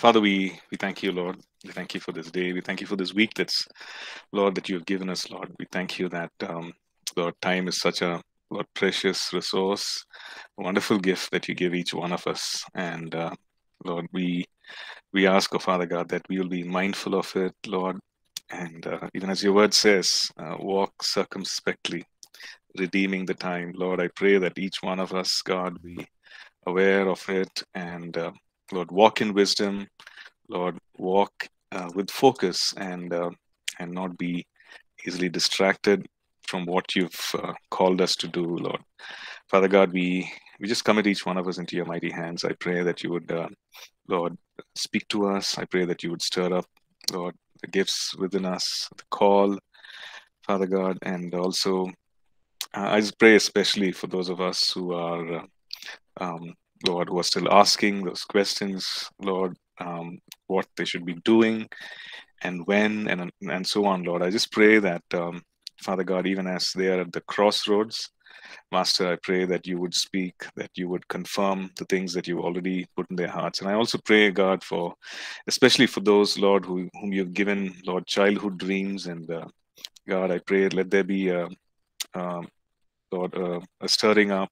Father, we, we thank you, Lord. We thank you for this day. We thank you for this week that's, Lord, that you have given us, Lord. We thank you that, um, Lord, time is such a, Lord, precious resource, wonderful gift that you give each one of us. And, uh, Lord, we we ask, oh Father God, that we will be mindful of it, Lord. And uh, even as your word says, uh, walk circumspectly, redeeming the time. Lord, I pray that each one of us, God, be aware of it and, uh, Lord, walk in wisdom. Lord, walk uh, with focus and uh, and not be easily distracted from what you've uh, called us to do, Lord. Father God, we we just commit each one of us into your mighty hands. I pray that you would, uh, Lord, speak to us. I pray that you would stir up, Lord, the gifts within us, the call, Father God, and also uh, I just pray especially for those of us who are, uh, um, Lord, who are still asking those questions, Lord, um, what they should be doing and when and and so on, Lord. I just pray that, um, Father God, even as they are at the crossroads, Master, I pray that you would speak, that you would confirm the things that you already put in their hearts. And I also pray, God, for especially for those, Lord, who, whom you've given, Lord, childhood dreams. And uh, God, I pray, let there be, um, Lord, uh, a stirring up,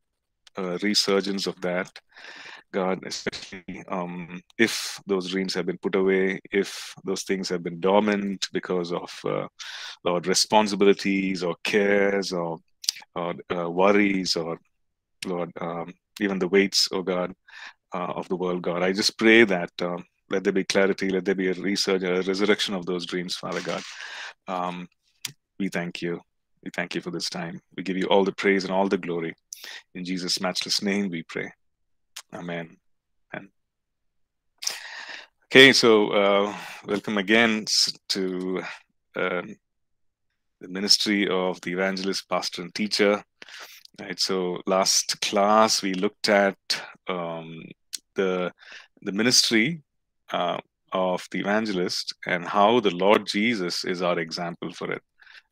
a resurgence of that. God, especially um, if those dreams have been put away, if those things have been dormant because of, uh, Lord, responsibilities or cares or or uh, worries or Lord, um, even the weights, oh God, uh, of the world, God. I just pray that um, let there be clarity, let there be a research, a resurrection of those dreams, Father God. Um, we thank you. We thank you for this time. We give you all the praise and all the glory. In Jesus' matchless name, we pray. Amen. Amen. Okay, so uh, welcome again to um, the ministry of the evangelist, pastor, and teacher. Right. So last class we looked at um, the the ministry uh, of the evangelist and how the Lord Jesus is our example for it.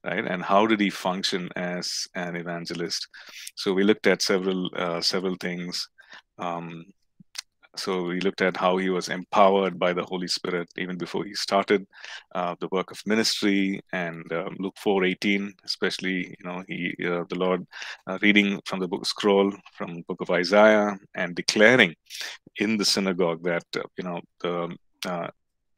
Right, and how did he function as an evangelist? So we looked at several uh, several things. Um, so we looked at how he was empowered by the Holy Spirit even before he started uh, the work of ministry. And um, Luke 4:18, especially, you know, he uh, the Lord uh, reading from the book scroll from book of Isaiah and declaring in the synagogue that uh, you know the uh,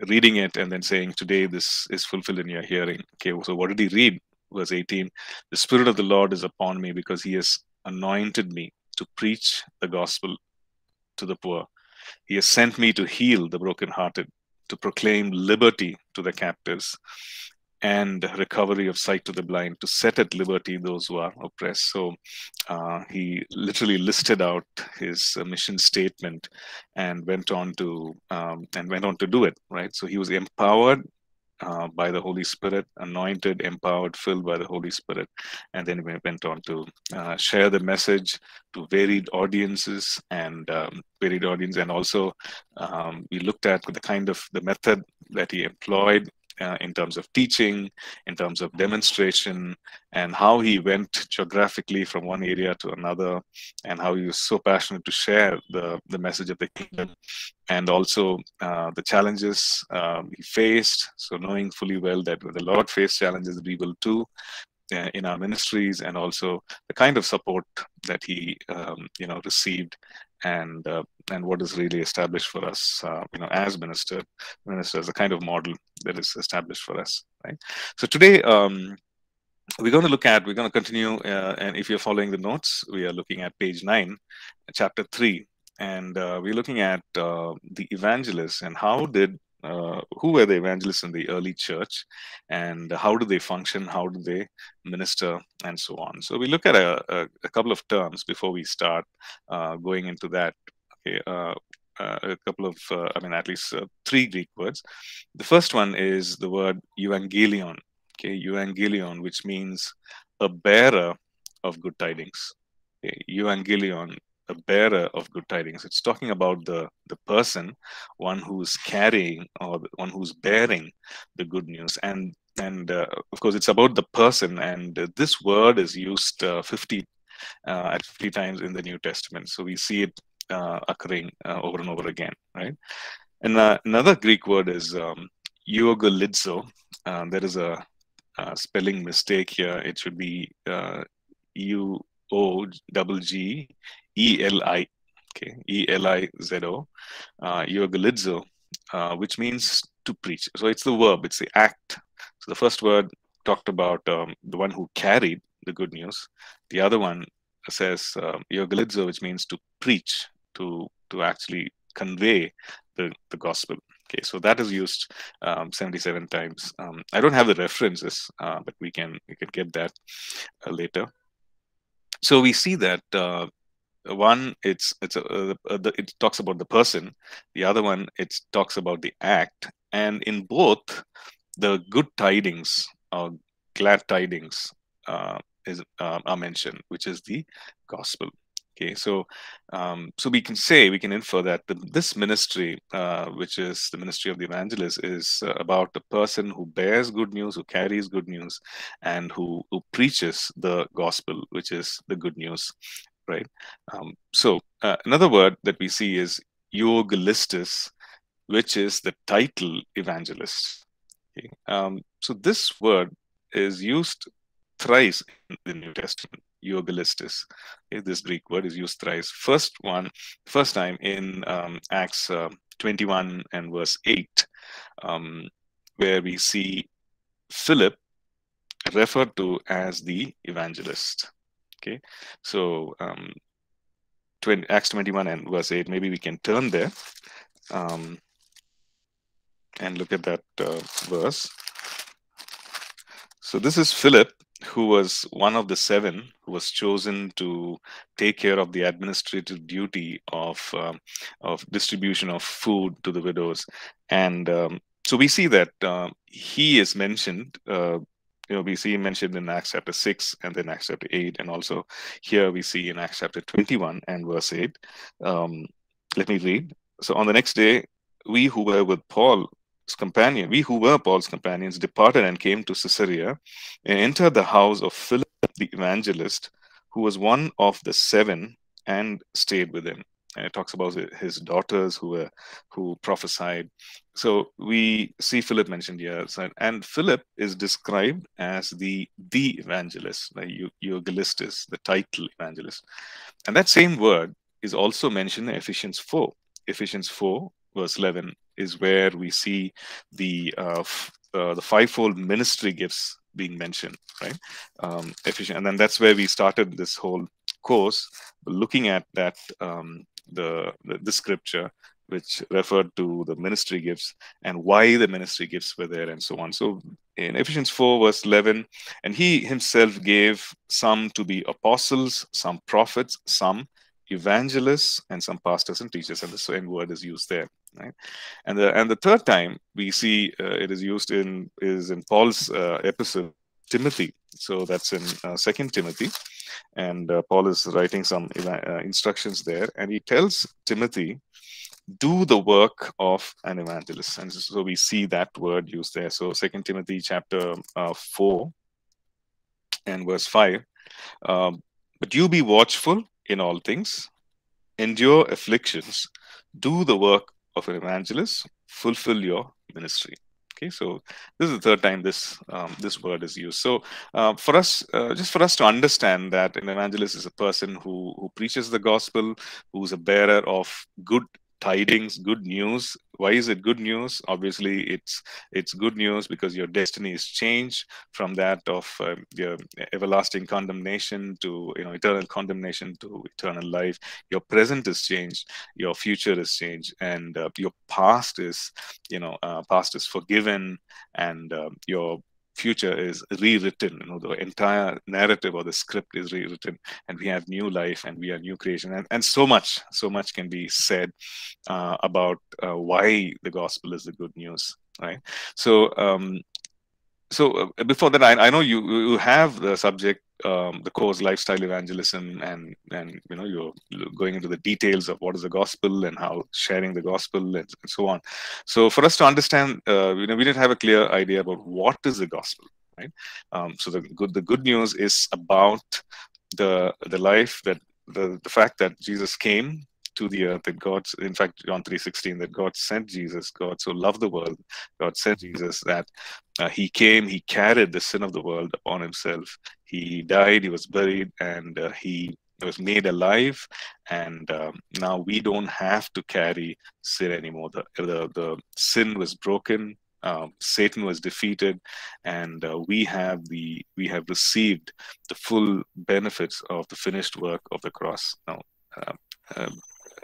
reading it and then saying, "Today this is fulfilled in your hearing." Okay, so what did he read? Verse 18: The Spirit of the Lord is upon me because He has anointed me to preach the gospel to the poor. He has sent me to heal the brokenhearted, to proclaim liberty to the captives and recovery of sight to the blind, to set at liberty those who are oppressed. So uh, he literally listed out his uh, mission statement and went on to um, and went on to do it. Right. So he was empowered uh, by the Holy Spirit, anointed, empowered, filled by the Holy Spirit. And then we went on to uh, share the message to varied audiences and um, varied audience. And also um, we looked at the kind of the method that he employed uh, in terms of teaching, in terms of demonstration, and how he went geographically from one area to another, and how he was so passionate to share the, the message of the kingdom, and also uh, the challenges um, he faced. So, knowing fully well that the Lord faced challenges, we will too. Uh, in our ministries and also the kind of support that he um, you know received and uh, and what is really established for us, uh, you know, as minister ministers, a kind of model that is established for us, right? So today. Um, we're going to look at, we're going to continue, uh, and if you're following the notes, we are looking at page 9, chapter 3, and uh, we're looking at uh, the evangelists and how did uh, who were the evangelists in the early church? And how do they function? How do they minister? And so on. So we look at a, a, a couple of terms before we start uh, going into that. Okay uh, uh a couple of uh, i mean at least three greek words. The first one is the word evangelion. Okay evangelion which means a bearer of good tidings. Okay? evangelion a bearer of good tidings. It's talking about the, the person, one who's carrying or one who's bearing the good news. And and uh, of course, it's about the person. And uh, this word is used uh, 50 uh, at 50 times in the New Testament. So we see it uh, occurring uh, over and over again, right? And another Greek word is um, there is a, a, spelling mistake here. It should be uh, U O double G E L I. Okay, E L I Z O. Uh, euangelizo, uh, which means to preach. So it's the verb. It's the act. So the first word talked about um, the one who carried the good news. The other one says euangelizo, which means to preach, to to actually convey the, the gospel. Okay, so that is used um, 77 times. Um, I don't have the references, uh, but we can we can get that uh, later. So we see that uh, one it's it's a, uh, uh, it talks about the person, the other one it talks about the act, and in both the good tidings or glad tidings uh, is are mentioned, which is the gospel. Okay, so um, so we can say we can infer that the, this ministry, uh, which is the ministry of the evangelist, is uh, about the person who bears good news, who carries good news, and who who preaches the gospel, which is the good news, right? Um, so uh, another word that we see is euangelistus, which is the title evangelist. Okay? Um, so this word is used thrice in the New Testament euangelistus. This Greek word is used thrice. First one, first time in um, Acts uh, 21 and verse 8, um, where we see Philip referred to as the evangelist. Okay, so um, 20, Acts 21 and verse 8, maybe we can turn there um, and look at that uh, verse. So this is Philip who was one of the seven who was chosen to take care of the administrative duty of um, of distribution of food to the widows. And um, so we see that uh, he is mentioned uh, you know we see him mentioned in acts chapter 6 and then acts chapter 8 and also here we see in acts chapter 21 and verse 8 um, let me read. So on the next day we who were with paul companion, we who were Paul's companions, departed and came to Caesarea and entered the house of Philip the evangelist, who was one of the seven, and stayed with him. And it talks about his daughters who were who prophesied. So we see Philip mentioned here, and Philip is described as the the evangelist, like euangelistus, the title evangelist, and that same word is also mentioned in Ephesians 4. Ephesians 4 verse 11 is where we see the uh, uh, the fivefold ministry gifts being mentioned, right? Um, Ephesians, and then that's where we started this whole course, looking at that um, the, the the scripture which referred to the ministry gifts and why the ministry gifts were there and so on. So in Ephesians 4, verse 11, and he himself gave some to be apostles, some prophets, some evangelists, and some pastors and teachers, and the same word is used there right? And the and the third time we see uh, it is used in is in paul's uh, epistle timothy. So that's in uh, second timothy. And uh, paul is writing some uh, instructions there. And he tells timothy do the work of an evangelist. And so we see that word used there. So second timothy chapter uh, 4 and verse 5 um, but you be watchful in all things. Endure afflictions. Do the work of an evangelist, fulfill your ministry. Okay, so this is the third time this um, this word is used. So uh, for us, uh, just for us to understand that an evangelist is a person who who preaches the gospel, who's a bearer of good tidings, good news. Why is it good news? Obviously, it's it's good news because your destiny is changed from that of uh, your everlasting condemnation to you know eternal condemnation to eternal life. Your present is changed, your future is changed, and uh, your past is you know uh, past is forgiven, and uh, your future is rewritten. You know, the entire narrative or the script is rewritten, and we have new life and we are new creation, and, and so much, so much can be said uh, about uh, why the gospel is the good news, right? So, um, so uh, before that, I, I know you you have the subject um, the course lifestyle evangelism and and you know you're going into the details of what is the gospel and how sharing the gospel and, and so on. So for us to understand uh, you know we didn't have a clear idea about what is the gospel right? Um, so the good the good news is about the the life that the, the fact that jesus came to the earth that God, in fact, John 3.16, that God sent Jesus, God so loved the world, God sent Jesus that uh, he came, he carried the sin of the world upon himself. He died, he was buried, and uh, he was made alive. And um, now we don't have to carry sin anymore. The, the, the sin was broken, um, Satan was defeated, and uh, we have the we have received the full benefits of the finished work of the cross. Now, uh, uh,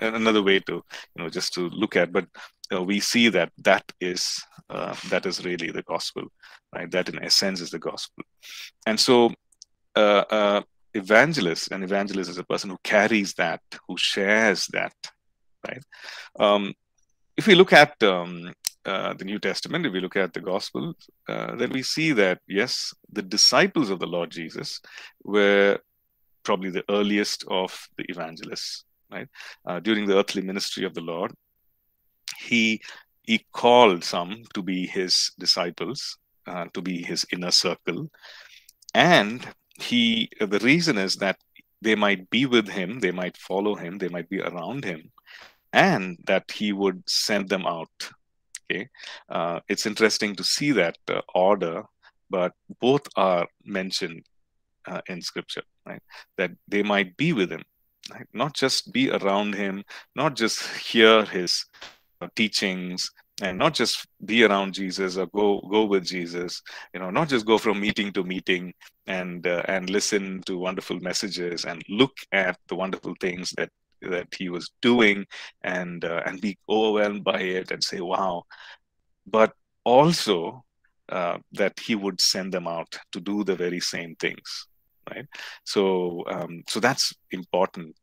another way to you know just to look at, but uh, we see that that is uh, that is really the gospel, right? That in essence is the gospel, and so. Uh, evangelist, an evangelist is a person who carries that, who shares that, right? Um, if we look at um, uh, the New Testament, if we look at the Gospel, uh, then we see that, yes, the disciples of the Lord Jesus were probably the earliest of the evangelists, right? Uh, during the earthly ministry of the Lord, he, he called some to be his disciples, uh, to be his inner circle. And he, the reason is that they might be with him, they might follow him, they might be around him, and that he would send them out Okay, uh, it's interesting to see that uh, order, but both are mentioned uh, in Scripture, right? That they might be with him, not just be around him, not just hear his uh, teachings, and not just be around Jesus or go go with Jesus. You know, not just go from meeting to meeting and uh, and listen to wonderful messages and look at the wonderful things that that he was doing and uh, and be overwhelmed by it and say wow but also uh, that he would send them out to do the very same things right so um, so that's important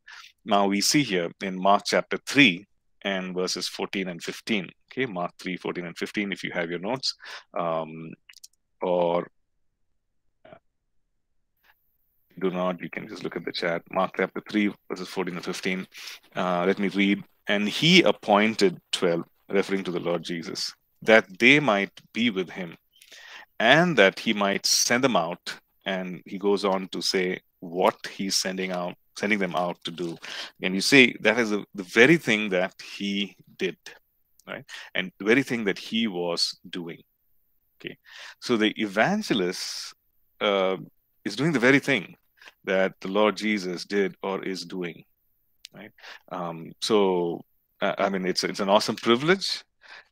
now we see here in mark chapter 3 and verses 14 and 15 okay mark 3 14 and 15 if you have your notes um, or do not, you can just look at the chat. Mark chapter 3, verses 14 and 15. Uh, let me read. And he appointed 12, referring to the Lord Jesus, that they might be with him and that he might send them out. And he goes on to say what he's sending out, sending them out to do. And you see, that is the, the very thing that he did, right? And the very thing that he was doing. Okay. So the evangelist uh, is doing the very thing that the Lord Jesus did or is doing. Right. Um, so I mean, it's it's an awesome privilege.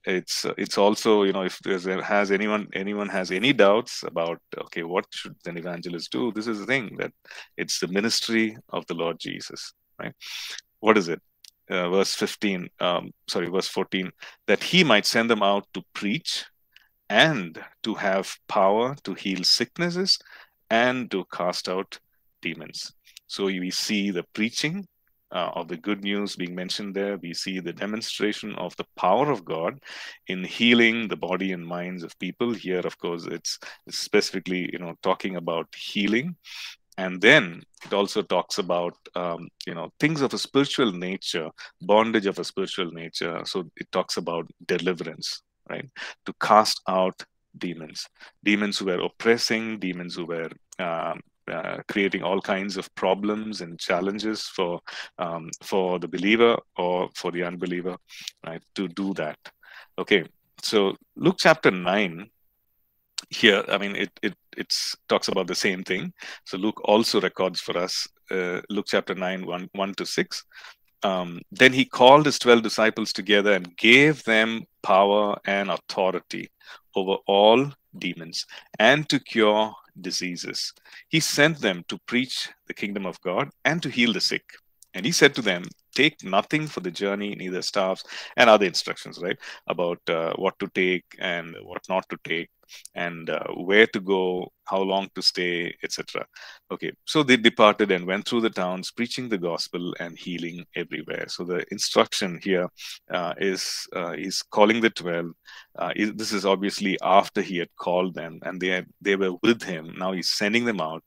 It's it's also you know if there's has anyone anyone has any doubts about okay what should an evangelist do? This is the thing that it's the ministry of the Lord Jesus. Right. What is it? Uh, verse 15 um, sorry verse 14 that he might send them out to preach and to have power to heal sicknesses and to cast out demons. So we see the preaching uh, of the good news being mentioned there. We see the demonstration of the power of God in healing the body and minds of people. Here, of course, it's specifically, you know, talking about healing. And then it also talks about, um, you know, things of a spiritual nature, bondage of a spiritual nature. So it talks about deliverance, right? To cast out demons, demons who were oppressing, demons who were um, uh, creating all kinds of problems and challenges for um, for the believer or for the unbeliever, right? To do that. Okay, so Luke chapter nine. Here, I mean, it it it's talks about the same thing. So Luke also records for us uh, Luke chapter 9, 1, 1 to 6. Um, then he called his 12 disciples together and gave them power and authority over all demons and to cure diseases. He sent them to preach the kingdom of God and to heal the sick. And he said to them, Take nothing for the journey, neither staffs, and other instructions, right? About uh, what to take and what not to take, and uh, where to go, how long to stay, etc. Okay, so they departed and went through the towns, preaching the gospel and healing everywhere. So the instruction here uh, is uh, is calling the twelve. Uh, this is obviously after he had called them, and they had, they were with him. Now he's sending them out,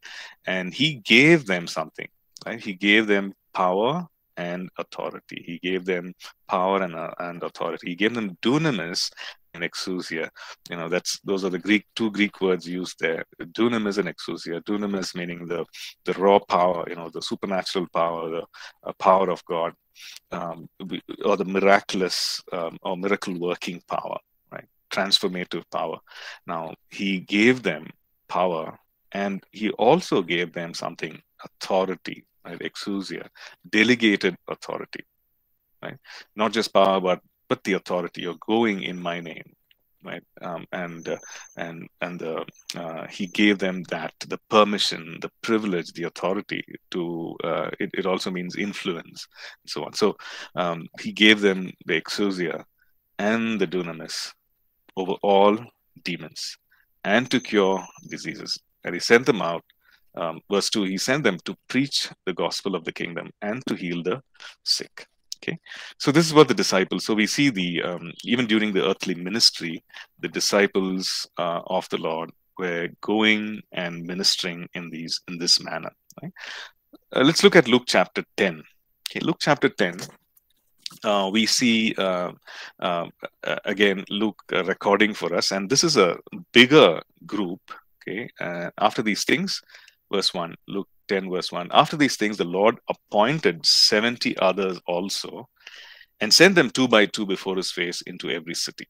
and he gave them something. Right? He gave them power and authority. He gave them power and, uh, and authority. He gave them dunamis and exousia. You know, that's those are the Greek two Greek words used there. Dunamis and exousia. Dunamis meaning the the raw power, you know, the supernatural power, the uh, power of God, um, or the miraculous um, or miracle working power, right? Transformative power. Now, he gave them power and he also gave them something authority, right? Exousia, delegated authority, right? Not just power, but but the authority. You're going in my name, right? Um, and uh, and and the, uh, he gave them that the permission, the privilege, the authority to. Uh, it, it also means influence, and so on. So um, he gave them the exousia and the dunamis over all demons, and to cure diseases. And he sent them out. Um, verse two: He sent them to preach the gospel of the kingdom and to heal the sick. Okay, so this is what the disciples. So we see the um, even during the earthly ministry, the disciples uh, of the Lord were going and ministering in these in this manner. Right? Uh, let's look at Luke chapter ten. Okay, Luke chapter ten. Uh, we see uh, uh, uh, again Luke recording for us, and this is a bigger group. Okay, after these things, verse one, Luke 10, verse 1. After these things, the Lord appointed 70 others also and sent them two by two before his face into every city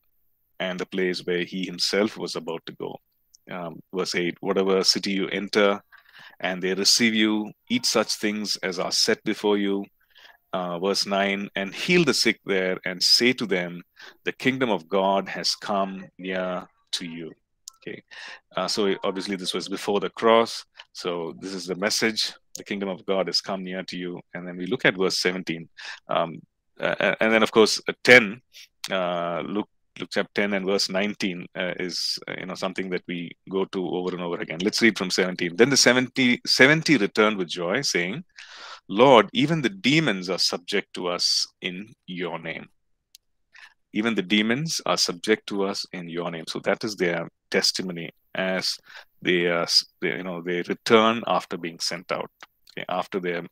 and the place where he himself was about to go. Um, verse 8 Whatever city you enter and they receive you, eat such things as are set before you. Uh, verse 9 and heal the sick there and say to them, The kingdom of God has come near to you. Okay, uh, so obviously this was before the cross. So this is the message: the kingdom of God has come near to you. And then we look at verse 17, um, uh, and then of course uh, 10. Uh, Luke Luke chapter 10 and verse 19 uh, is uh, you know something that we go to over and over again. Let's read from 17. Then the 70, 70 returned with joy, saying, Lord, even the demons are subject to us in your name even the demons are subject to us in your name. So that is their testimony as they, uh, you know they return after being sent out okay, after their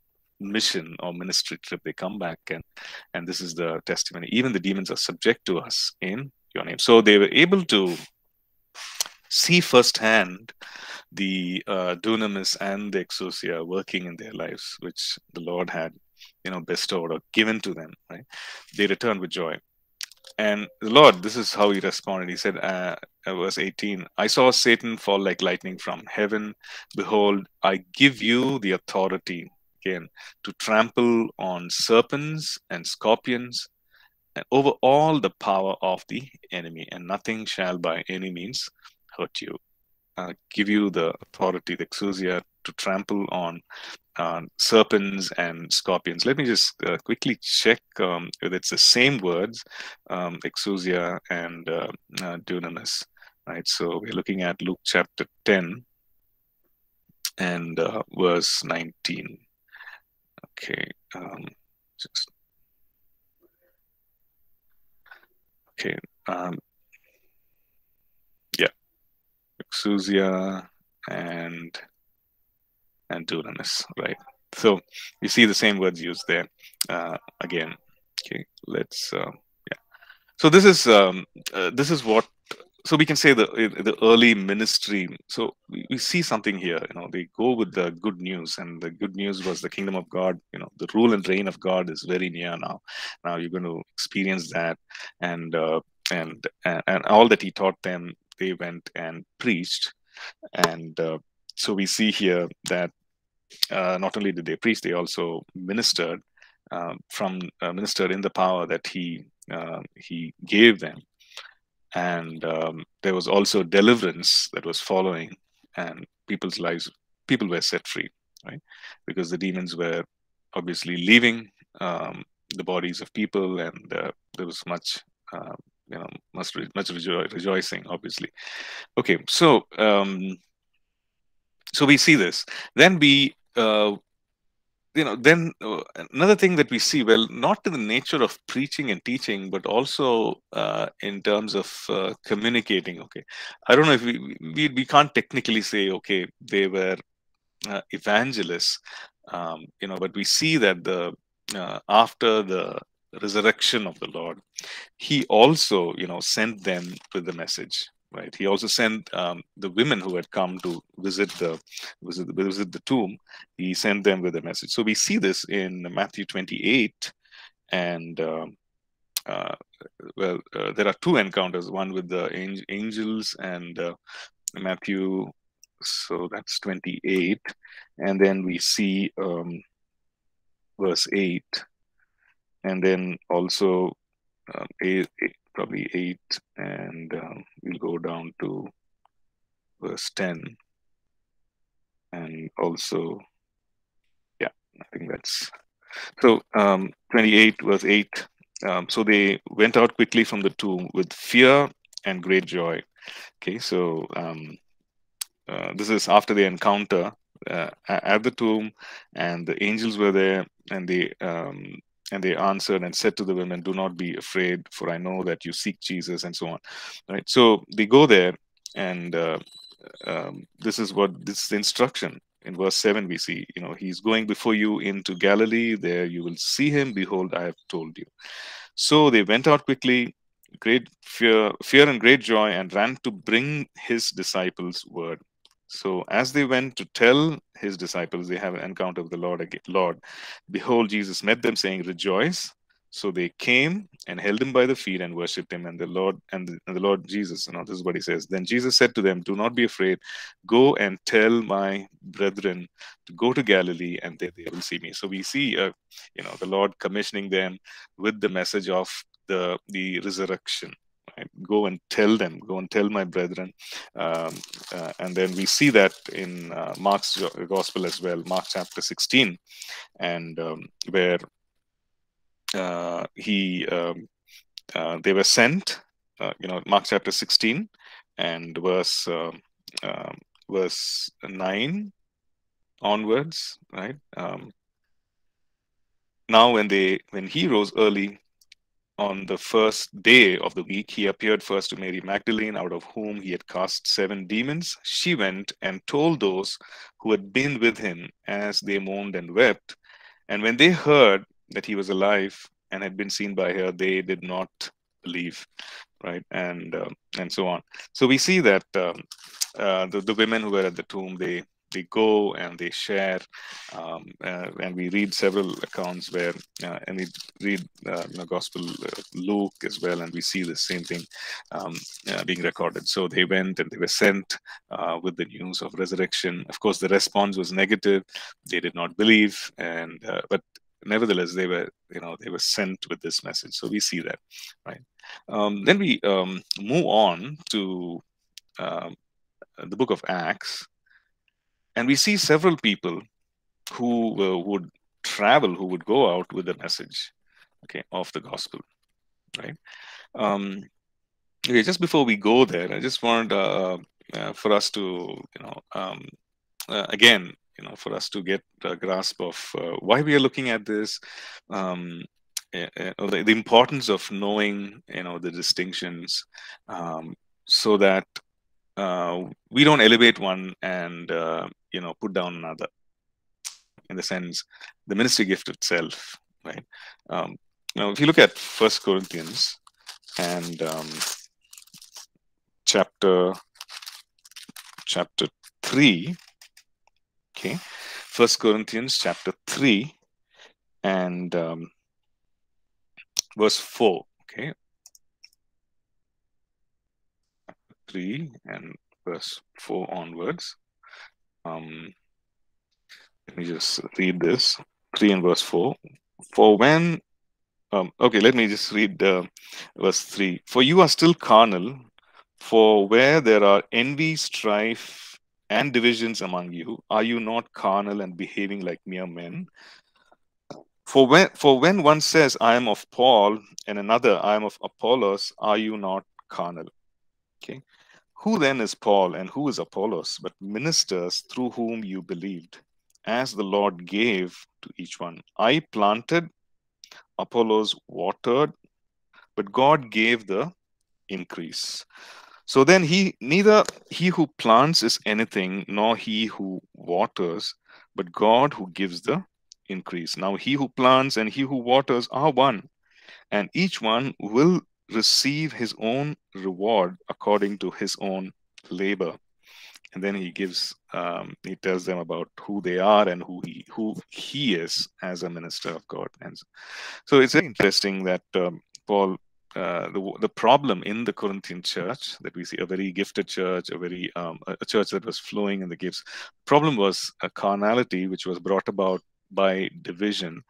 mission or ministry trip they come back and and this is the testimony. Even the demons are subject to us in your name. So they were able to see firsthand the uh, dunamis and the exousia working in their lives which the lord had you know bestowed or given to them right? They returned with joy and the Lord, this is how he responded. He said, uh, uh, verse 18, I saw Satan fall like lightning from heaven. Behold, I give you the authority, again, to trample on serpents and scorpions and over all the power of the enemy, and nothing shall by any means hurt you. Uh, give you the authority, the exousia, to trample on uh, serpents and scorpions. Let me just uh, quickly check um, if it's the same words, um, exousia and uh, uh, dunamis. Right, so we're looking at Luke chapter 10 and verse 19. Okay, um, just okay. Um, yeah, exousia and and dunamis, right? So you see the same words used there uh, again. Okay, let's uh, yeah. So this is um, uh, this is what so we can say the the early ministry. So we, we see something here. You know, they go with the good news, and the good news was the kingdom of God. You know, the rule and reign of God is very near now. Now you're going to experience that, and uh, and and, and all that he taught them, they went and preached, and uh, so we see here that uh, not only did they preach, they also ministered uh, from uh, ministered in the power that he uh, he gave them, and um, there was also deliverance that was following, and people's lives people were set free, right? Because the demons were obviously leaving um, the bodies of people, and uh, there was much. You know, much much rejo rejoicing, obviously. Okay, so um, so we see this. Then we uh, you know then uh, another thing that we see well not in the nature of preaching and teaching but also uh, in terms of uh, communicating okay i don't know if we, we we can't technically say okay they were uh, evangelists um, you know but we see that the uh, after the resurrection of the lord he also you know sent them with the message right? He also sent um, the women who had come to visit the visit, visit the tomb he sent them with a message. So we see this in matthew 28 and um, uh, well, uh, there are two encounters, one with the angels and uh, Matthew, so that's 28. And then we see um, verse 8, and then also um, eight, eight, probably 8, and um, we'll go down to verse 10. And also, yeah, I think that's so um, 28 verse 8 um, so they went out quickly from the tomb with fear and great joy. Okay, so um, uh, this is after the encounter uh, at the tomb, and the angels were there, and they um, and they answered and said to the women, "Do not be afraid, for I know that you seek Jesus," and so on. Right. So they go there, and uh, um, this is what this is the instruction. In verse 7 we see you know he's going before you into galilee. There you will see him. Behold i have told you. So they went out quickly great fear fear and great joy and ran to bring his disciples word so as they went to tell his disciples they have an encounter with the lord again lord behold jesus met them saying rejoice so they came and held him by the feet and worshipped him. And the Lord and the, and the, Lord Jesus, you know, this is what he says. Then Jesus said to them, Do not be afraid. Go and tell my brethren to go to Galilee, and they, they will see me. So we see, uh, you know, the Lord commissioning them with the message of the the resurrection. Go and tell them. Go and tell my brethren. Um, uh, and then we see that in uh, Mark's gospel as well, Mark chapter 16, and um, where uh, he um, uh, they were sent. Uh, you know, Mark chapter 16 and verse um, um, verse nine onwards, right? Um, now, when they when he rose early on the first day of the week, he appeared first to Mary Magdalene, out of whom he had cast seven demons. She went and told those who had been with him as they mourned and wept. And when they heard that he was alive and had been seen by her, they did not believe, right? And um, and so on. So we see that um, uh, the the women who were at the tomb, they they go and they share, um, uh, and we read several accounts where, uh, and we read uh, the Gospel uh, Luke as well, and we see the same thing um, uh, being recorded. So they went and they were sent uh, with the news of resurrection. Of course, the response was negative; they did not believe, and but nevertheless they were you know they were sent with this message so we see that right um, then we um, move on to um, the book of acts and we see several people who uh, would travel who would go out with the message okay of the gospel right? Um, okay just before we go there i just wanted uh, uh, for us to you know um, uh, again you know, for us to get a grasp of uh, why we are looking at this, um, uh, the, the, importance of knowing, you know, the distinctions, um, so that uh, we don't elevate one and uh, you know put down another. In the sense, the ministry gift itself, right? Um, now, if you look at First Corinthians and um, chapter chapter three Okay, First Corinthians chapter three and um, verse four. Okay, three and verse four onwards. Um, let me just read this three and verse four. For when um, okay, let me just read uh, verse 3. For you are still carnal, for where there are envy, strife, and divisions among you, are you not carnal and behaving like mere men? For when, for when one says, I am of Paul, and another, I am of Apollos, are you not carnal? Okay. Who then is Paul and who is Apollos, but ministers through whom you believed, as the Lord gave to each one? I planted, Apollos watered, but God gave the increase. So then he neither he who plants is anything, nor he who waters, but God who gives the increase. Now he who plants and he who waters are one, and each one will receive his own reward according to his own labor. and then he gives um, he tells them about who they are and who he who he is as a minister of God. And so it's very interesting that um, Paul. Uh, the the problem in the Corinthian church that we see a very gifted church, a very um, a church that was flowing in the gifts. Problem was a carnality which was brought about by division,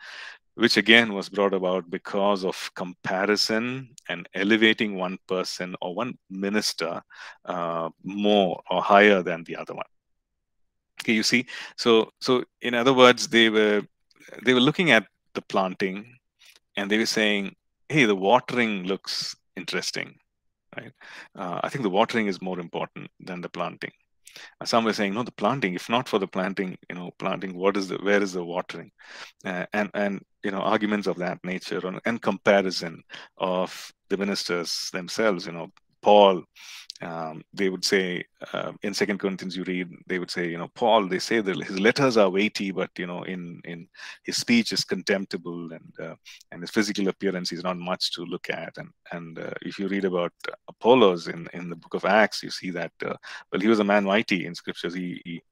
which again was brought about because of comparison and elevating one person or one minister uh, more or higher than the other one. Okay, you see, so so in other words, they were they were looking at the planting, and they were saying, "Hey, the watering looks interesting." Right? Uh, I think the watering is more important than the planting some were saying no the planting if not for the planting you know planting what is the where is the watering uh, and and you know arguments of that nature and, and comparison of the ministers themselves you know paul um, they would say uh, in second corinthians you read they would say you know paul they say that his letters are weighty but you know in in his speech is contemptible and uh, and his physical appearance is not much to look at. And and uh, if you read about apollos in in the book of acts you see that uh, well he was a man mighty in scriptures. He he,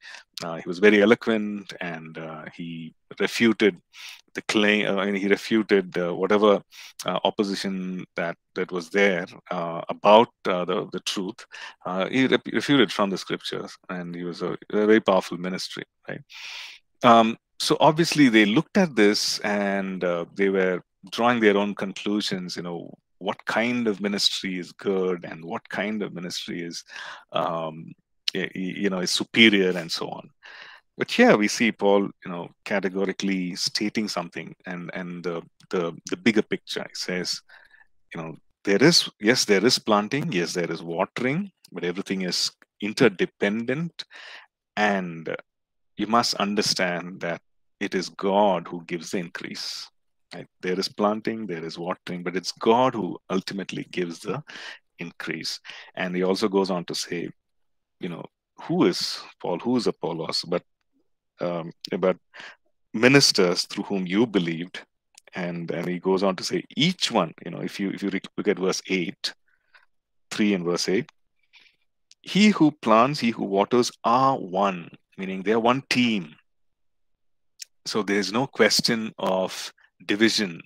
he was very eloquent and uh, he refuted the claim uh, mean, he refuted uh, whatever uh, opposition that that was there uh, about uh, the the truth. He refuted from the scriptures and he was a, a very powerful ministry right? Um, so obviously they looked at this and they were drawing their own conclusions you know what kind of ministry is good and what kind of ministry is um, you know is superior and so on but here we see Paul, you know, categorically stating something, and and the the, the bigger picture. He says, you know, there is yes, there is planting, yes, there is watering, but everything is interdependent, and you must understand that it is God who gives the increase. Right? There is planting, there is watering, but it's God who ultimately gives the increase. And he also goes on to say, you know, who is Paul? Who is Apollos? But um, about ministers through whom you believed and and he goes on to say each one you know if you if you look at verse 8 3 and verse 8 he who plants he who waters are one meaning they're one team so there's no question of division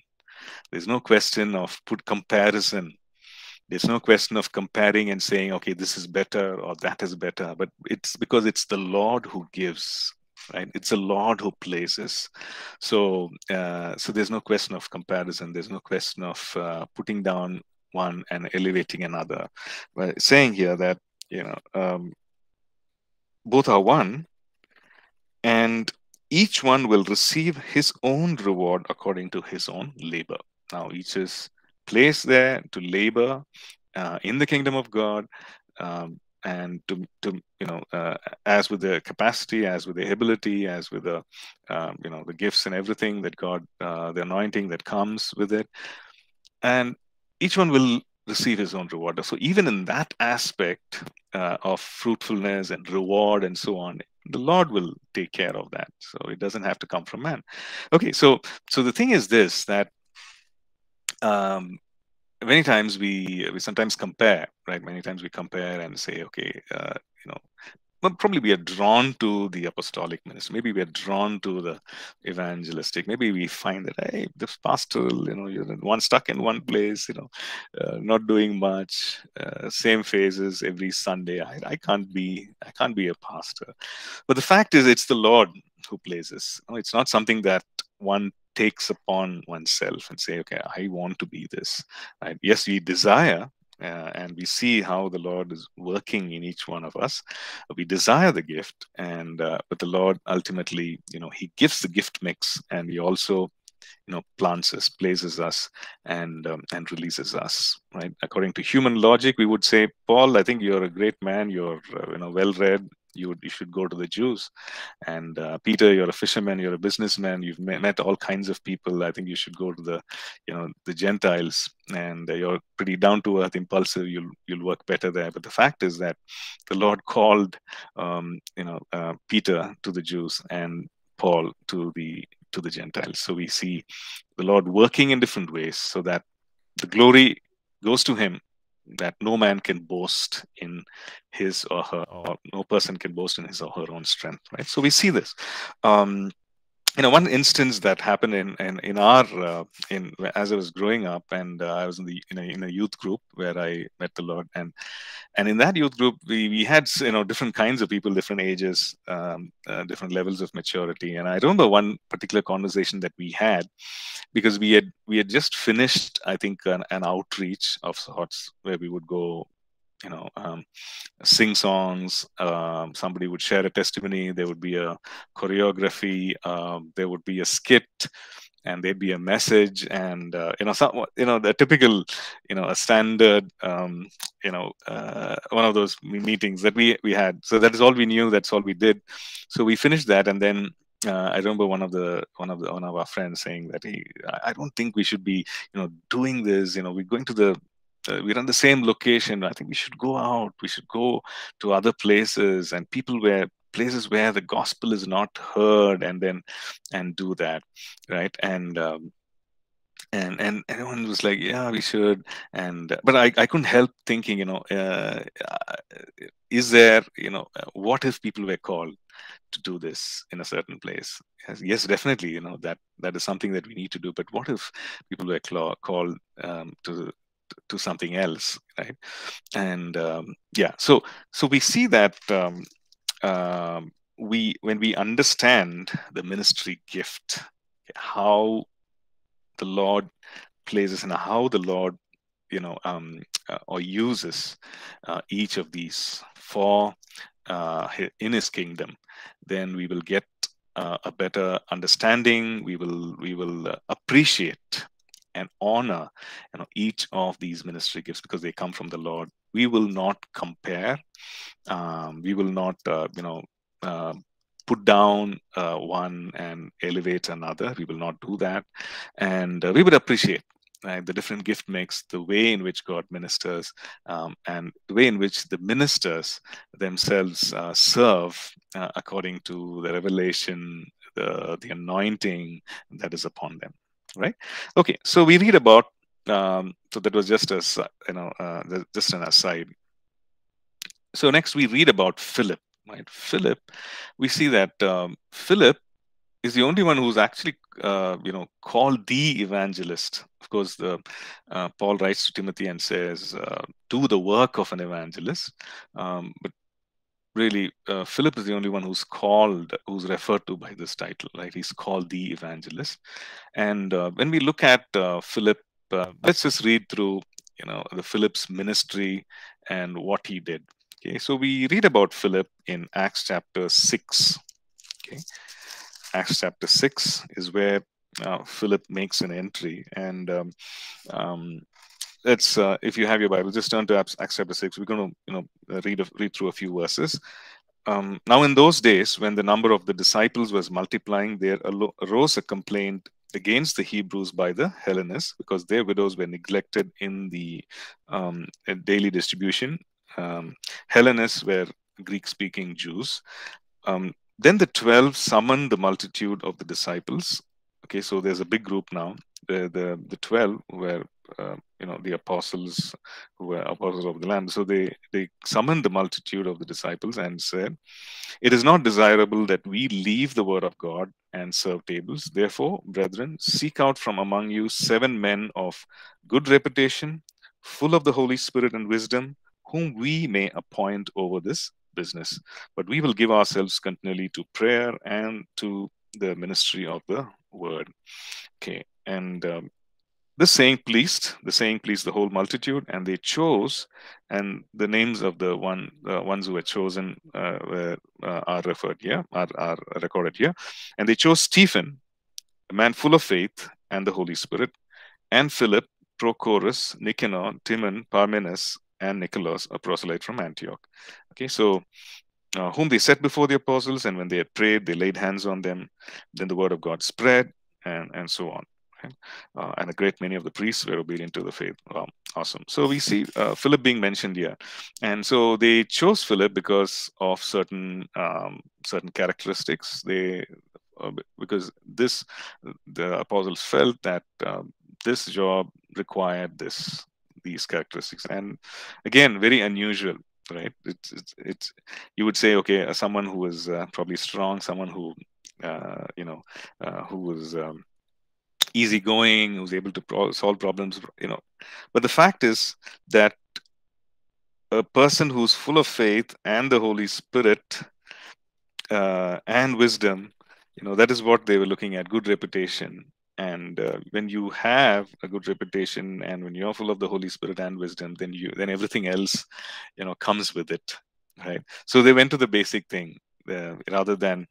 there's no question of put comparison there's no question of comparing and saying okay this is better or that is better but it's because it's the lord who gives right? It's the lord who places. So uh, so there's no question of comparison. There's no question of uh, putting down one and elevating another. But saying here that you know um, both are one and each one will receive his own reward according to his own labor. Now each is placed there to labor uh, in the kingdom of god um, and to, to you know uh, as with the capacity as with the ability as with the um, you know the gifts and everything that god uh, the anointing that comes with it. And each one will receive his own reward. So even in that aspect uh, of fruitfulness and reward and so on the lord will take care of that. So it doesn't have to come from man. Okay so so the thing is this that um, many times we we sometimes compare right? Many times we compare and say okay uh, you know well, probably we are drawn to the apostolic ministry. Maybe we are drawn to the evangelistic. Maybe we find that hey this pastoral you know you're one stuck in one place you know uh, not doing much uh, same phases every sunday. I, I can't be i can't be a pastor. But the fact is it's the lord who places. It's not something that one takes upon oneself and say, okay, I want to be this. Right? Yes, we desire, uh, and we see how the Lord is working in each one of us. We desire the gift, and uh, but the Lord ultimately, you know, He gives the gift mix, and He also, you know, plants us, places us, and um, and releases us. Right? According to human logic, we would say, Paul, I think you're a great man. You're uh, you know well read you would, you should go to the Jews. And uh, Peter, you're a fisherman, you're a businessman, you've met, all kinds of people. I think you should go to the, you know, the Gentiles, and uh, you're pretty down to earth, impulsive. You'll you'll work better there. But the fact is that the Lord called, um, you know, uh, Peter to the Jews and Paul to the to the Gentiles. So we see the Lord working in different ways, so that the glory goes to Him that no man can boast in his or her, oh. or no person can boast in his or her own strength, right? So we see this. Um, you know one instance that happened in in, in our uh, in as i was growing up and uh, i was in the in a, in a youth group where i met the lord and and in that youth group we we had you know different kinds of people different ages um, uh, different levels of maturity. And i remember one particular conversation that we had because we had we had just finished i think an, an outreach of sorts where we would go you know um, sing songs um, somebody would share a testimony there would be a choreography um, there would be a skit and there'd be a message and uh, you know some you know the typical you know a standard um, you know uh, one of those meetings that we we had. So that is all we knew that's all we did. So we finished that and then uh, I remember one of the one of the one of our friends saying that he I don't think we should be you know doing this you know we're going to the uh, we're on the same location. I think we should go out. We should go to other places and people where places where the gospel is not heard, and then and do that, right? And um, and and everyone was like, yeah, we should. And but I I couldn't help thinking, you know, uh, uh is there, you know, uh, what if people were called to do this in a certain place? Yes, yes, definitely, you know that that is something that we need to do. But what if people were called um, to to something else right? And um, yeah so so we see that um, uh, we when we understand the ministry gift how the lord places and how the lord you know um, uh, or uses uh, each of these for uh, in his kingdom then we will get uh, a better understanding. We will we will uh, appreciate and honor you know each of these ministry gifts because they come from the lord. We will not compare. Um, we will not uh, you know uh, put down uh, one and elevate another. We will not do that. And uh, we would appreciate right, the different gift mix the way in which god ministers um, and the way in which the ministers themselves uh, serve uh, according to the revelation the, the anointing that is upon them right? Okay, so we read about, um, so that was just as, you know, uh, just an aside. So next we read about Philip, right? Philip, we see that um, Philip is the only one who's actually, uh, you know, called the evangelist. Of course, the uh, Paul writes to Timothy and says, uh, "Do the work of an evangelist." Um, but really uh, philip is the only one who's called who's referred to by this title right? He's called the evangelist. And uh, when we look at uh, philip uh, let's just read through you know the philip's ministry and what he did. Okay so we read about philip in acts chapter 6 okay acts chapter 6 is where uh, philip makes an entry. And um, um, let's uh, if you have your bible just turn to acts chapter 6 we're going to you know read a, read through a few verses. Um, now in those days when the number of the disciples was multiplying there arose a complaint against the hebrews by the hellenists because their widows were neglected in the um, daily distribution. Um, hellenists were greek speaking jews. Um, then the 12 summoned the multitude of the disciples. Okay so there's a big group now. The the, the 12 were uh, you know the apostles who were apostles of the land. So they they summoned the multitude of the disciples and said it is not desirable that we leave the word of god and serve tables. Therefore brethren seek out from among you seven men of good reputation full of the holy spirit and wisdom whom we may appoint over this business. But we will give ourselves continually to prayer and to the ministry of the word. Okay and um, the saying pleased the saying pleased the whole multitude and they chose and the names of the one uh, ones who were chosen uh, were, uh, are referred here are, are recorded here. And they chose stephen a man full of faith and the holy spirit and philip prochorus nicanor timon parmenas and nicholas a proselyte from antioch. Okay so uh, whom they set before the apostles and when they had prayed they laid hands on them. Then the word of god spread and and so on uh, and a great many of the priests were obedient to the faith. Wow, awesome. So we see uh, Philip being mentioned here, and so they chose Philip because of certain um, certain characteristics. They uh, because this the apostles felt that um, this job required this these characteristics. And again, very unusual, right? It's, it's, it's you would say, okay, uh, someone who is uh, probably strong, someone who, uh, you know, who was um, easygoing, who's able to pro solve problems, you know. But the fact is that a person who's full of faith and the Holy Spirit uh, and wisdom, you know, that is what they were looking at good reputation. And uh, when you have a good reputation and when you're full of the Holy Spirit and wisdom, then you then everything else, you know, comes with it, right? So they went to the basic thing uh, rather than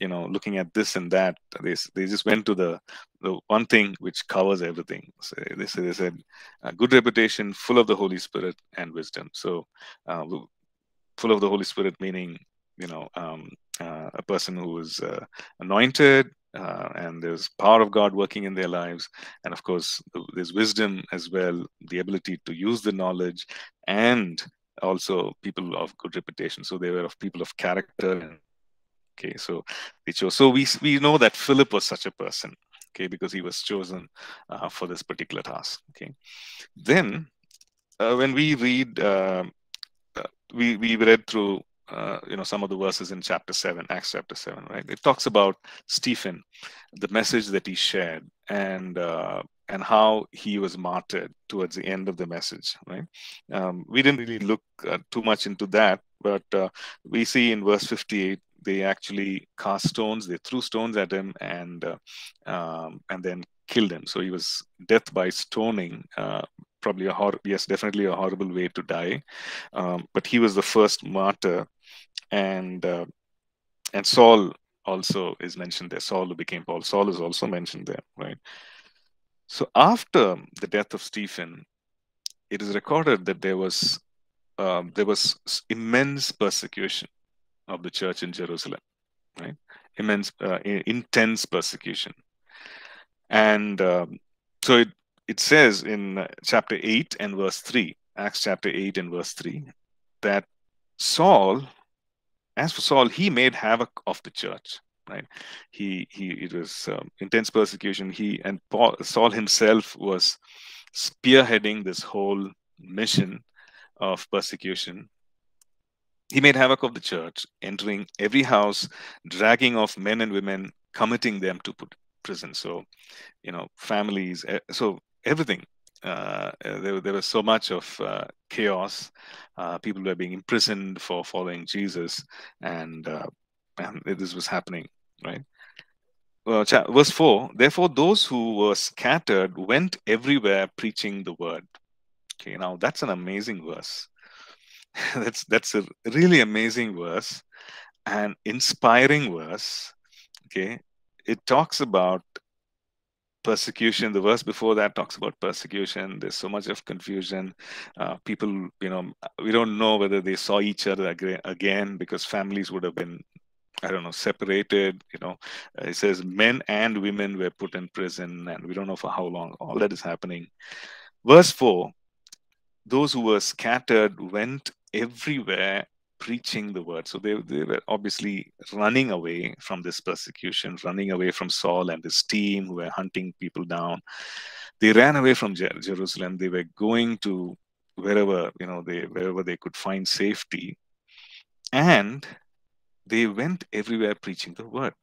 you know looking at this and that they, they just went to the the one thing which covers everything. So they, said, they said a good reputation full of the holy spirit and wisdom. So uh, full of the holy spirit meaning you know um, uh, a person who is uh, anointed uh, and there's power of god working in their lives. And of course there's wisdom as well the ability to use the knowledge and also people of good reputation. So they were of people of character. Okay, so they chose. So we we know that Philip was such a person. Okay, because he was chosen uh, for this particular task. Okay, then uh, when we read, uh, uh we we read through. Uh, you know some of the verses in chapter 7 acts chapter 7 right? It talks about stephen the message that he shared and uh, and how he was martyred towards the end of the message right? Um, we didn't really look uh, too much into that but uh, we see in verse 58 they actually cast stones they threw stones at him and uh, um, and then killed him. So he was death by stoning uh, probably a hor- yes definitely a horrible way to die. Um, but he was the first martyr and uh, and saul also is mentioned there. Saul who became paul. Saul is also mentioned there right? So after the death of Stephen, it is recorded that there was um, there was immense persecution of the church in Jerusalem, right? Immense, uh, intense persecution, and um, so it it says in chapter eight and verse three, Acts chapter eight and verse three, that Saul, as for Saul, he made havoc of the church right? He he it was um, intense persecution. He and paul saul himself was spearheading this whole mission of persecution. He made havoc of the church entering every house dragging off men and women committing them to put prison. So you know families eh, so everything uh, eh, there, there was so much of uh, chaos. Uh, people were being imprisoned for following Jesus, and uh, and this was happening, right? Uh, verse 4 Therefore, those who were scattered went everywhere preaching the word. Okay, now that's an amazing verse. that's that's a really amazing verse and inspiring verse. Okay, it talks about persecution the verse before that talks about persecution there's so much of confusion uh, people you know we don't know whether they saw each other again because families would have been I don't know, separated. You know, uh, it says men and women were put in prison, and we don't know for how long. All that is happening. Verse 4 those who were scattered went everywhere preaching the word. So they, they were obviously running away from this persecution, running away from Saul and his team who were hunting people down. They ran away from Jer- Jerusalem. They were going to wherever, you know, they wherever they could find safety. And they went everywhere preaching the word.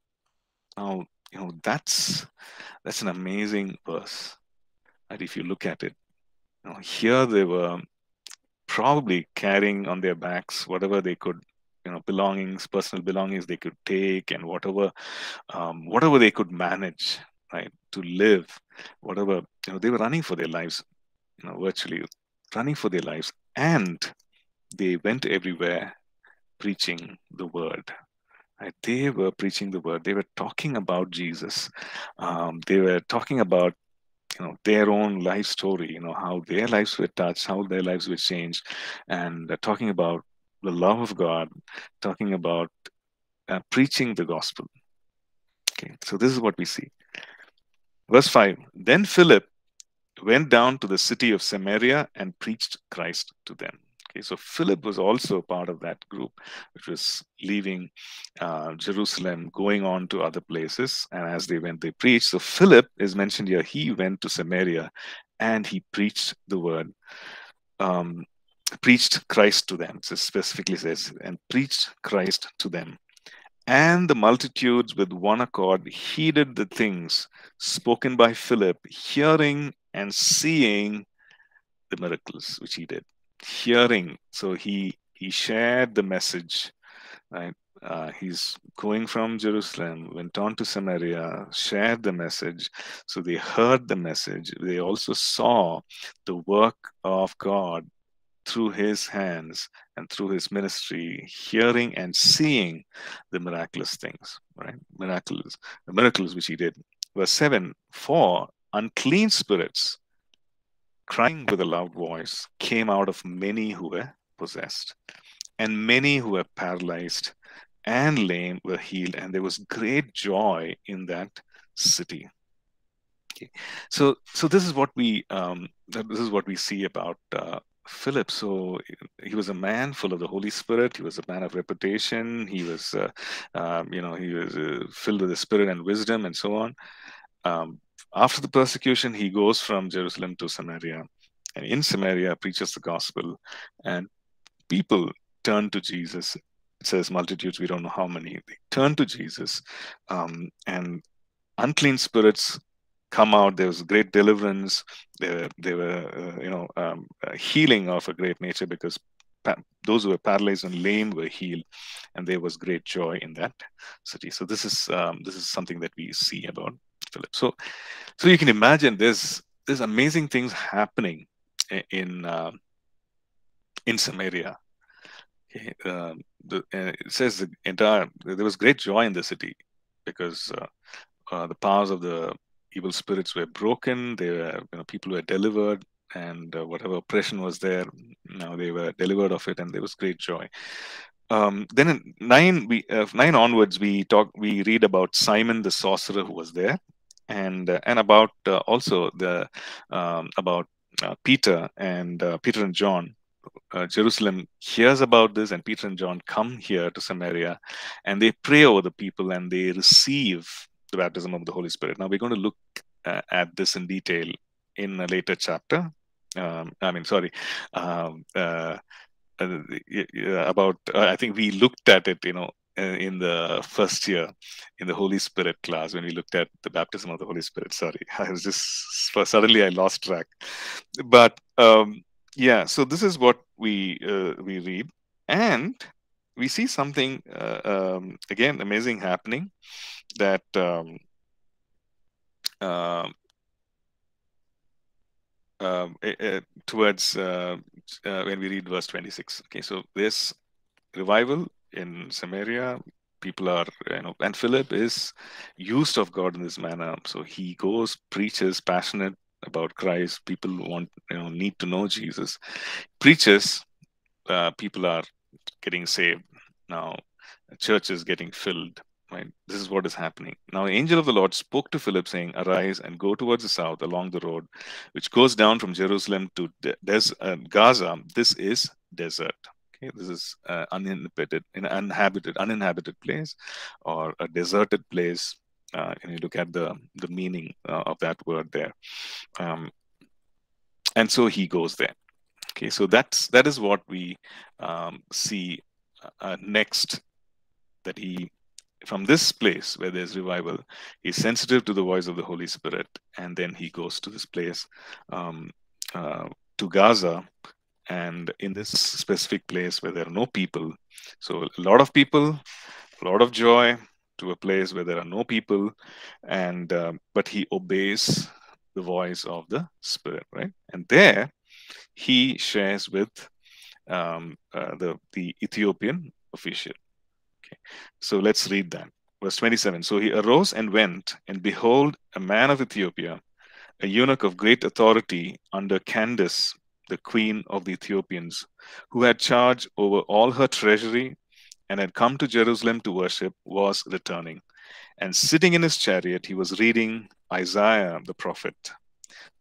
Now, you know, that's that's an amazing verse. And if you look at it, you know, here they were probably carrying on their backs whatever they could, you know, belongings, personal belongings they could take, and whatever, um, whatever they could manage, right, to live, whatever, you know, they were running for their lives, you know, virtually running for their lives, and they went everywhere preaching the word. Right? They were preaching the word. They were talking about Jesus. Um, they were talking about you know their own life story. You know how their lives were touched, how their lives were changed, and uh, talking about the love of God, talking about uh, preaching the gospel. Okay, so this is what we see. Verse 5 Then Philip went down to the city of Samaria and preached Christ to them. Okay, so Philip was also part of that group, which was leaving uh, Jerusalem, going on to other places. And as they went, they preached. So Philip is mentioned here. He went to Samaria and he preached the word. um, preached Christ to them. So specifically says, and preached Christ to them. And the multitudes with one accord heeded the things spoken by Philip, hearing and seeing the miracles which he did. Hearing, so he he shared the message, right? Uh, he's going from Jerusalem, went on to Samaria, shared the message. So they heard the message. They also saw the work of God through his hands and through his ministry, hearing and seeing the miraculous things, right? Miracles, the miracles which he did. Verse 7 For unclean spirits, crying with a loud voice, came out of many who were possessed, and many who were paralyzed and lame were healed, and there was great joy in that city. Okay. So, so this is what we um, this is what we see about uh, Philip. So he was a man full of the Holy Spirit. He was a man of reputation. He was, uh, um, you know, he was uh, filled with the Spirit and wisdom and so on. Um, after the persecution, he goes from Jerusalem to Samaria, and in Samaria preaches the gospel, and people turn to Jesus. It says multitudes, we don't know how many. They turn to Jesus, um, and unclean spirits come out. There was great deliverance. There, there were, uh, you know, um, healing of a great nature because those who were paralyzed and lame were healed, and there was great joy in that city. So this is um, this is something that we see about Philip. So, so you can imagine there's there's amazing things happening in uh, in Samaria. Okay, uh, the, uh, it says the entire there was great joy in the city because uh, uh, the powers of the evil spirits were broken. They were, you know, people were delivered, and uh, whatever oppression was there, now they were delivered of it, and there was great joy. Um, then in nine, we nine onwards, we talk, we read about Simon the sorcerer who was there, and uh, and about uh, also the um, about uh, Peter and Peter and John. Jerusalem hears about this, and Peter and John come here to Samaria, and they pray over the people, and they receive the baptism of the Holy Spirit. Now we're going to look at this in detail in a later chapter. Um, I mean, sorry, um, uh, uh, about uh, I think we looked at it, you know, in the first year in the Holy Spirit class when we looked at the baptism of the Holy Spirit. Sorry, I was just suddenly I lost track. But um, yeah, so this is what we uh, we read, and we see something um, again amazing happening that um, uh, uh, towards uh, uh, when we read verse 26. Okay, so this revival in Samaria, people are, you know, and Philip is used of God in this manner. So he goes, preaches, passionate about Christ. People want, you know, need to know Jesus. Preaches, uh, people are getting saved. Now, church is getting filled Right. This is what is happening. Now, the angel of the Lord spoke to Philip, saying, Arise and go towards the south along the road, which goes down from Jerusalem to Des- uh, Gaza. This is desert. Okay, this is uh, uninhabited, an uninhabited, uninhabited place, or a deserted place. Uh, and you look at the the meaning uh, of that word there, um, and so he goes there. Okay, so that's that is what we um, see uh, next that he from this place where there's revival, he's sensitive to the voice of the Holy Spirit, and then he goes to this place, um, uh, to Gaza, and in this specific place where there are no people. So a lot of people, a lot of joy to a place where there are no people, and uh, but he obeys the voice of the Spirit, right? And there, he shares with um, uh, the the Ethiopian official. Okay, so let's read that. Verse 27. So he arose and went, and behold, a man of Ethiopia, a eunuch of great authority under Candace, the queen of the Ethiopians, who had charge over all her treasury and had come to Jerusalem to worship, was returning. And sitting in his chariot, he was reading Isaiah the prophet.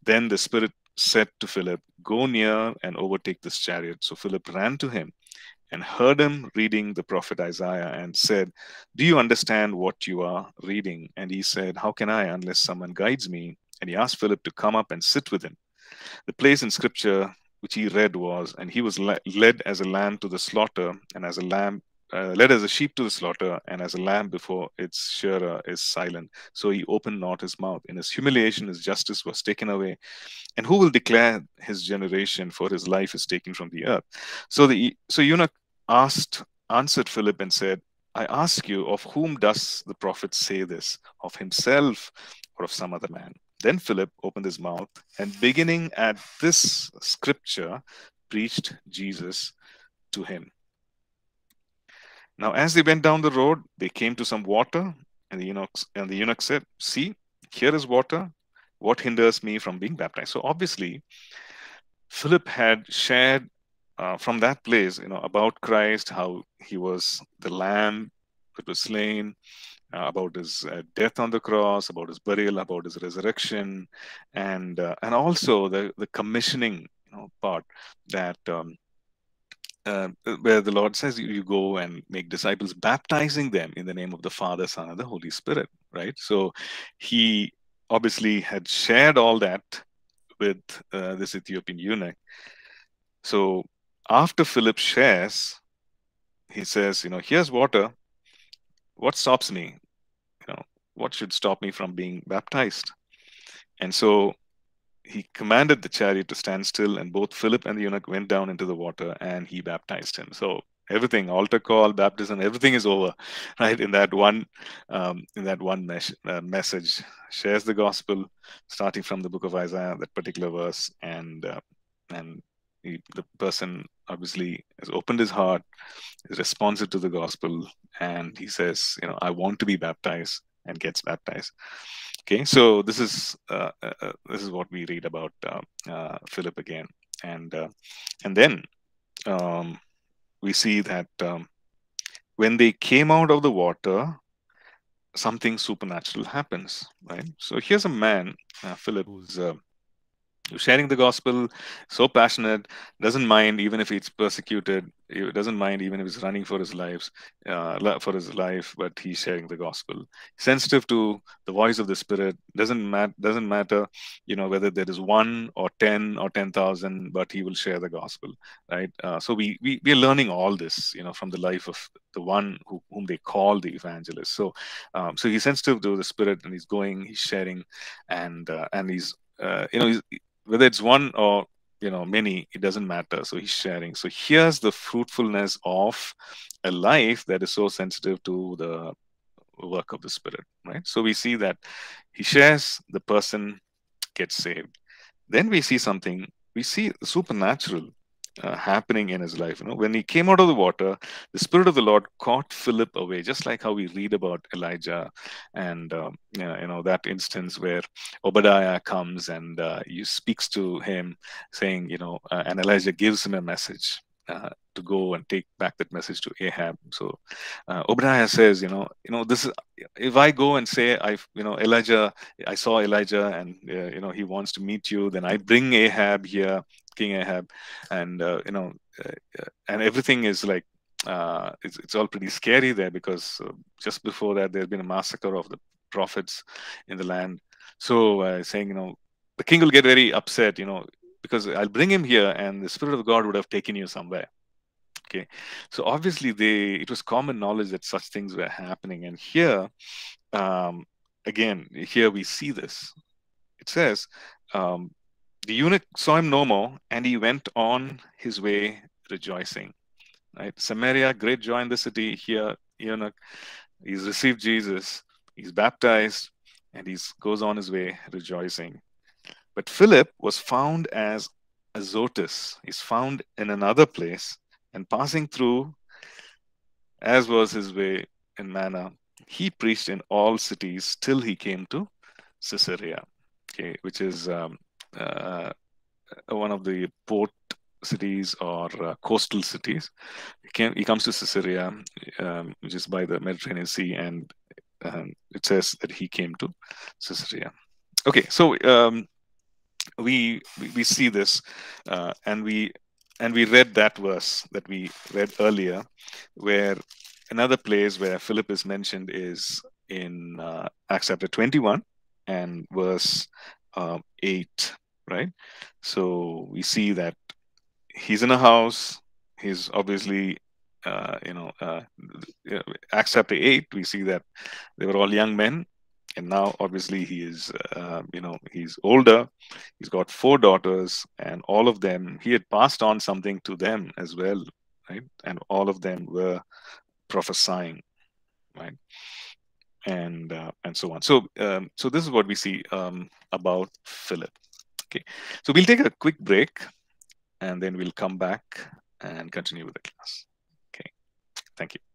Then the Spirit said to Philip, Go near and overtake this chariot. So Philip ran to him and heard him reading the prophet Isaiah and said, Do you understand what you are reading? And he said, How can I unless someone guides me? And he asked Philip to come up and sit with him. The place in scripture which he read was, and he was led as a lamb to the slaughter, and as a lamb uh, led as a sheep to the slaughter, and as a lamb before its shearer is silent. So he opened not his mouth. In his humiliation, his justice was taken away. And who will declare his generation? For his life is taken from the earth. So the so eunuch asked, answered Philip and said, I ask you, of whom does the prophet say this? Of himself or of some other man? Then Philip opened his mouth and beginning at this scripture, preached Jesus to him. Now, as they went down the road, they came to some water, and the eunuch, and the eunuch said, See, here is water. What hinders me from being baptized? So obviously, Philip had shared uh, from that place, you know, about Christ, how he was the lamb that was slain, uh, about his uh, death on the cross, about his burial, about his resurrection, and uh, and also the the commissioning you know, part that um, uh, where the Lord says you go and make disciples, baptizing them in the name of the Father, Son, and the Holy Spirit, right? So he obviously had shared all that with uh, this Ethiopian eunuch. So after Philip shares, he says, you know, here's water. What stops me? You know, what should stop me from being baptized? And so he commanded the chariot to stand still, and both Philip and the eunuch went down into the water, and he baptized him. So everything, altar call, baptism, everything is over, right? In that one, um, in that one mes- uh, message, shares the gospel, starting from the book of Isaiah, that particular verse, and uh, and he, the person obviously has opened his heart, is responsive to the gospel, and he says, you know, I want to be baptized, and gets baptized. Okay, so this is uh, uh, uh, this is what we read about uh, uh Philip again, and uh, and then um, we see that um, when they came out of the water, something supernatural happens. Right. So here's a man, Philip, who's sharing the gospel so passionate doesn't mind even if he's persecuted he doesn't mind even if he's running for his lives uh, for his life but he's sharing the gospel. Sensitive to the voice of the spirit doesn't matter doesn't matter you know whether there is one or 10 or 10000 but he will share the gospel right? Uh, so we, we we are learning all this you know from the life of the one who, whom they call the evangelist. So um, so he's sensitive to the spirit and he's going he's sharing and uh, and he's uh, you know he's, whether it's one or you know many it doesn't matter. So he's sharing. So here's the fruitfulness of a life that is so sensitive to the work of the spirit right? So we see that he shares the person gets saved. Then we see something we see supernatural uh, happening in his life. You know, when he came out of the water, the Spirit of the Lord caught Philip away, just like how we read about Elijah and um, you know that instance where Obadiah comes and uh, he speaks to him, saying, you know, uh, and Elijah gives him a message. Uh, to go and take back that message to Ahab. So uh, Obadiah says, you know, you know, this is if I go and say I, you know, Elijah, I saw Elijah, and uh, you know, he wants to meet you. Then I bring Ahab here, King Ahab, and uh, you know, uh, and everything is like. Uh, it's, it's all pretty scary there because uh, just before that there's been a massacre of the prophets in the land so saying you know the king will get very upset you know because I'll bring him here and the Spirit of God would have taken you somewhere. Okay. So obviously they it was common knowledge that such things were happening. And here, um, again, here we see this. It says, um, the eunuch saw him no more, and he went on his way rejoicing. Right? Samaria, great joy in the city. Here, eunuch, he's received Jesus, he's baptized, and he goes on his way rejoicing. But Philip was found as Azotus. He's found in another place and passing through, as was his way in manner, he preached in all cities till he came to Caesarea, okay, which is um, uh, one of the port cities or uh, coastal cities. He, came, he comes to Caesarea, um, which is by the Mediterranean Sea, and um, it says that he came to Caesarea. Okay, so um, we, we, see this, uh, and we and we read that verse that we read earlier, where another place where Philip is mentioned is in uh, Acts chapter 21 and verse uh, 8, right? So we see that he's in a house. He's obviously, uh, you know, uh, Acts chapter 8, we see that they were all young men. And now, obviously, he is, uh, you know, he's older. He's got four daughters, and all of them, he had passed on something to them as well, right? And all of them were prophesying, right? And uh, and so on. So um, so this is what we see um, about Philip. Okay, so we'll take a quick break and then we'll come back and continue with the class. Okay, thank you.